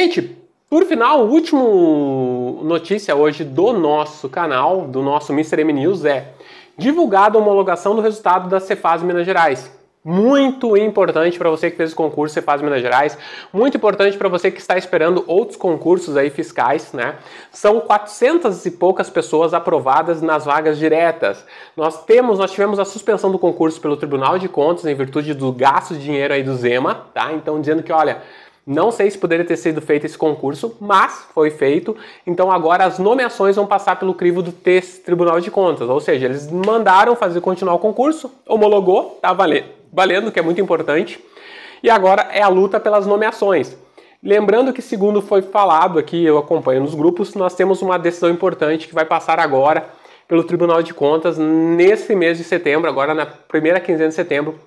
Gente, por final, último notícia hoje do nosso canal, do nosso Mr. M News é divulgada a homologação do resultado da Cefaz Minas Gerais. Muito importante para você que fez o concurso Cefaz Minas Gerais, muito importante para você que está esperando outros concursos aí fiscais, né? São 400 e poucas pessoas aprovadas nas vagas diretas. Nós temos, nós tivemos a suspensão do concurso pelo Tribunal de Contas em virtude do gasto de dinheiro aí do Zema, tá? Então dizendo que, olha, não sei se poderia ter sido feito esse concurso, mas foi feito. Então agora as nomeações vão passar pelo crivo do Tribunal de Contas, ou seja, eles mandaram fazer continuar o concurso, homologou, tá valendo valendo, que é muito importante. E agora é a luta pelas nomeações. Lembrando que, segundo foi falado aqui, eu acompanho nos grupos, nós temos uma decisão importante que vai passar agora pelo Tribunal de Contas nesse mês de setembro, agora na primeira quinzena de setembro.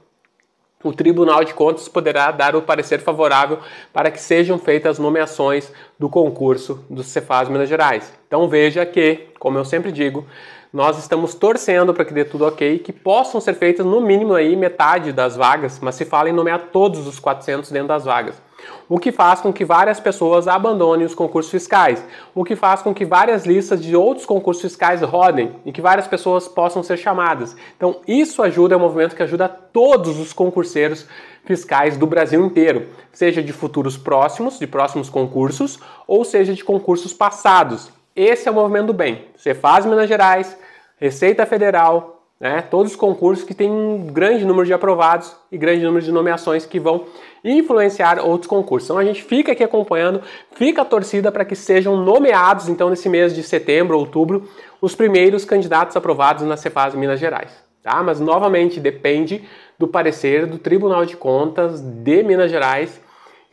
O Tribunal de Contas poderá dar o parecer favorável para que sejam feitas as nomeações do concurso do Cefaz Minas Gerais. Então veja que, como eu sempre digo, nós estamos torcendo para que dê tudo ok, que possam ser feitas no mínimo aí metade das vagas, mas se fala em nomear todos os 400 dentro das vagas. O que faz com que várias pessoas abandonem os concursos fiscais, o que faz com que várias listas de outros concursos fiscais rodem e que várias pessoas possam ser chamadas. Então, isso ajuda, é um movimento que ajuda todos os concurseiros fiscais do Brasil inteiro, seja de futuros próximos, de próximos concursos, ou seja de concursos passados. Esse é o movimento do bem. Você faz Minas Gerais, Receita Federal, né, todos os concursos que têm um grande número de aprovados e grande número de nomeações que vão influenciar outros concursos. Então a gente fica aqui acompanhando, fica a torcida para que sejam nomeados, então, nesse mês de setembro, outubro, os primeiros candidatos aprovados na Cefaz Minas Gerais. Tá? Mas novamente depende do parecer do Tribunal de Contas de Minas Gerais,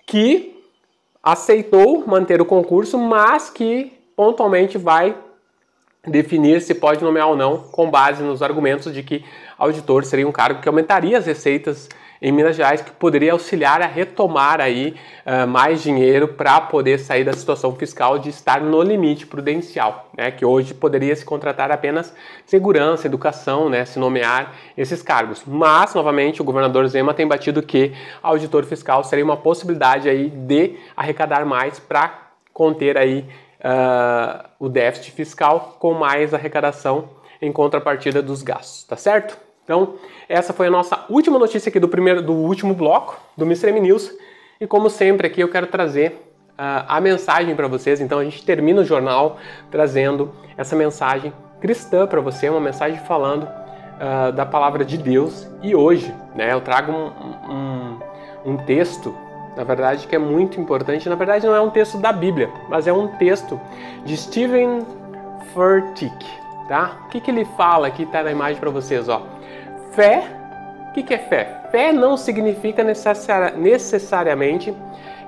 que aceitou manter o concurso, mas que pontualmente vai definir se pode nomear ou não, com base nos argumentos de que auditor seria um cargo que aumentaria as receitas em Minas Gerais, que poderia auxiliar a retomar aí uh, mais dinheiro para poder sair da situação fiscal de estar no limite prudencial, né? Que hoje poderia se contratar apenas segurança, educação, né? Se nomear esses cargos. Mas, novamente, o governador Zema tem batido que auditor fiscal seria uma possibilidade aí de arrecadar mais para conter aí uh, o déficit fiscal com mais arrecadação em contrapartida dos gastos, tá certo? Então, essa foi a nossa última notícia aqui do primeiro do último bloco do Mr. M News. E como sempre aqui eu quero trazer uh, a mensagem para vocês. Então a gente termina o jornal trazendo essa mensagem cristã para você, uma mensagem falando uh, da palavra de Deus. E hoje, né, eu trago um, um, um texto na verdade, que é muito importante. Na verdade, não é um texto da Bíblia, mas é um texto de Stephen Furtick, tá? O que, que ele fala aqui, tá na imagem para vocês, ó. Fé, o que, que é fé? Fé não significa necessariamente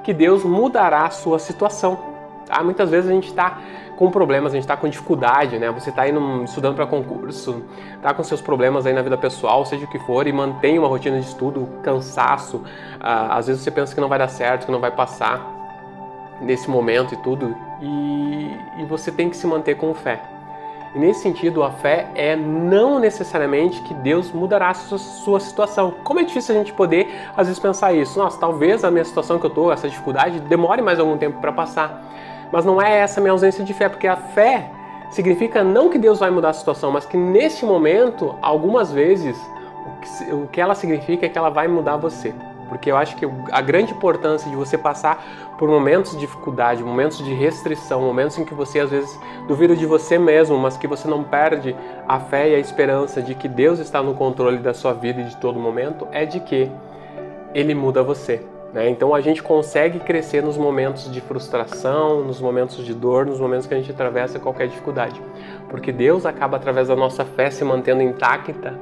que Deus mudará a sua situação. Tá? Muitas vezes a gente está com problemas, a gente está com dificuldade, né? Você está estudando para concurso, está com seus problemas aí na vida pessoal, seja o que for, e mantém uma rotina de estudo, cansaço. Ah, às vezes você pensa que não vai dar certo, que não vai passar nesse momento e tudo, e, e você tem que se manter com fé. E nesse sentido, a fé é não necessariamente que Deus mudará a sua, sua, situação. Como é difícil a gente poder, às vezes, pensar isso. Nossa, talvez a minha situação que eu estou, essa dificuldade, demore mais algum tempo para passar. Mas não é essa minha ausência de fé, porque a fé significa não que Deus vai mudar a situação, mas que neste momento, algumas vezes, o que ela significa é que ela vai mudar você. Porque eu acho que a grande importância de você passar por momentos de dificuldade, momentos de restrição, momentos em que você às vezes duvida de você mesmo, mas que você não perde a fé e a esperança de que Deus está no controle da sua vida e de todo momento, é de que Ele muda você. Né? Então a gente consegue crescer nos momentos de frustração, nos momentos de dor, nos momentos que a gente atravessa qualquer dificuldade. Porque Deus acaba, através da nossa fé, se mantendo intacta,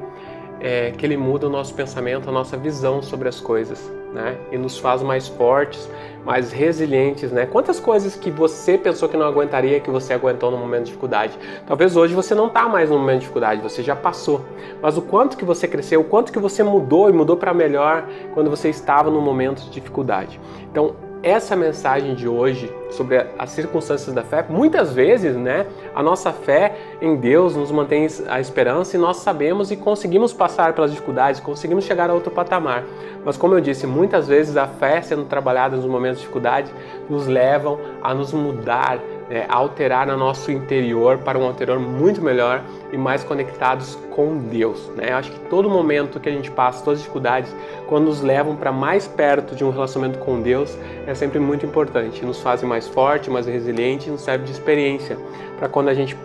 é, que Ele muda o nosso pensamento, a nossa visão sobre as coisas né? E nos faz mais fortes, mais resilientes, né? Quantas coisas que você pensou que não aguentaria que você aguentou no momento de dificuldade? Talvez hoje você não está mais no momento de dificuldade, você já passou. Mas o quanto que você cresceu, o quanto que você mudou e mudou para melhor quando você estava no momento de dificuldade. Então, essa mensagem de hoje sobre as circunstâncias da fé, muitas vezes, né, a nossa fé em Deus nos mantém a esperança e nós sabemos e conseguimos passar pelas dificuldades, conseguimos chegar a outro patamar. Mas como eu disse, muitas vezes a fé sendo trabalhada nos momentos de dificuldade nos levam a nos mudar, é, alterar no nosso interior para um interior muito melhor e mais conectados com Deus. Né? Eu acho que todo momento que a gente passa, todas as dificuldades, quando nos levam para mais perto de um relacionamento com Deus, é sempre muito importante. Nos fazem mais forte, mais resiliente, nos serve de experiência para quando a gente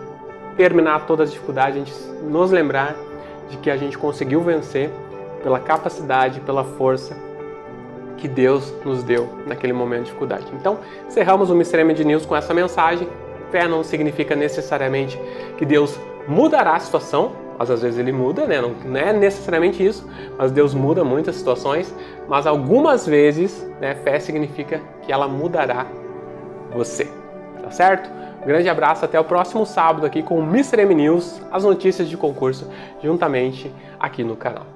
terminar todas as dificuldades, a gente nos lembrar de que a gente conseguiu vencer pela capacidade, pela força que Deus nos deu naquele momento de dificuldade. Então, encerramos o de News com essa mensagem. Fé não significa necessariamente que Deus mudará a situação, mas às vezes ele muda, né? Não, não é necessariamente isso, mas Deus muda muitas situações, mas algumas vezes, né, fé significa que ela mudará você. Tá certo? Um grande abraço, até o próximo sábado aqui com o Mr. M News, as notícias de concurso, juntamente aqui no canal.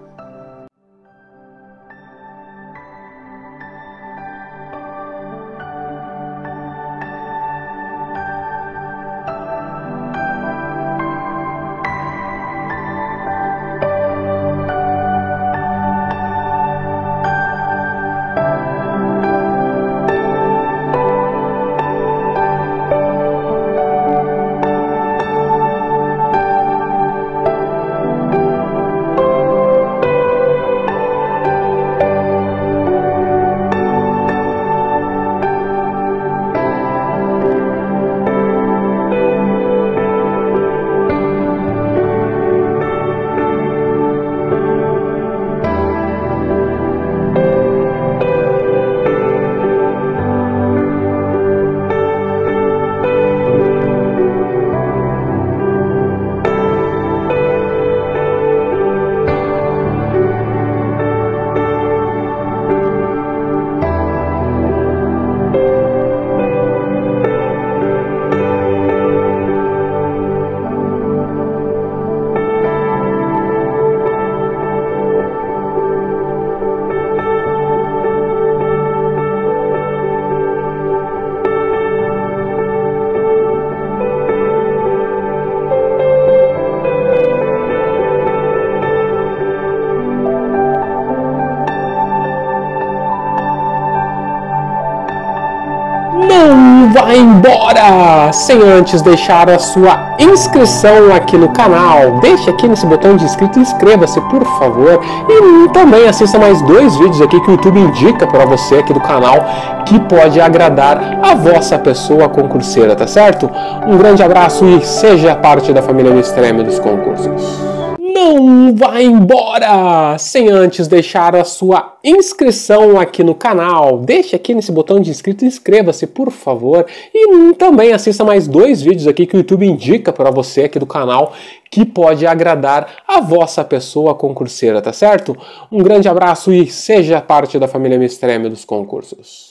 Vai embora sem antes deixar a sua inscrição aqui no canal. Deixe aqui nesse botão de inscrito e inscreva-se, por favor. E também assista mais dois vídeos aqui que o YouTube indica para você aqui do canal que pode agradar a vossa pessoa concurseira, tá certo? Um grande abraço e seja parte da família Extreme dos concursos não vá embora sem antes deixar a sua inscrição aqui no canal. Deixe aqui nesse botão de inscrito inscreva-se, por favor. E também assista mais dois vídeos aqui que o YouTube indica para você aqui do canal que pode agradar a vossa pessoa concurseira, tá certo? Um grande abraço e seja parte da família Mistreme dos concursos.